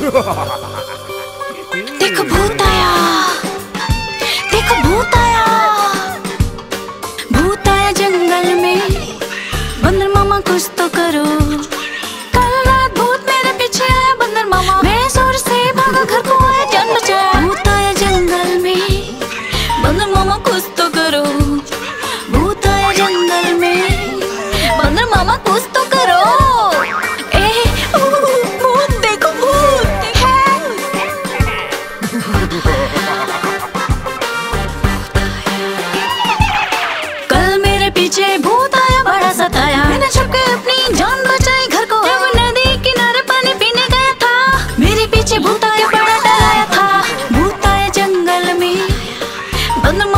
देखो, भूत आया। देखो, भूत आया। भूत आया जंगल में। बंदर मामा, कुछ तो करो। कल रात भूत मेरे पीछे आया, बंदर मामा। मैं ज़ोर से भागा, घर को आया, जान बचाया। भूत आया जंगल में। बंदर मामा, कुछ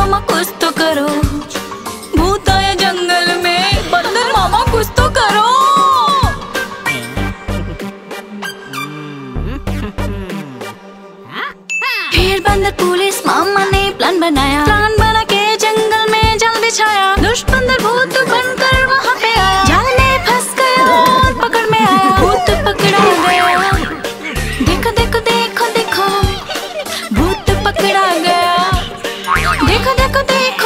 मामा, कुछ तो करो। भूत आया जंगल में बंदर मामा, कुछ तो करो। फिर बंदर पुलिस, मामा ने प्लान बनाया। प्लान बना के जंगल में जाल बिछाया। दुष्ट बंदर भूत बनकर वहाँ पे आया। जाल में फंस गया और पकड़ में आया। भूत पकड़ा गया। देखो देखो देखो देखो। भूत पकड़ा गया। こで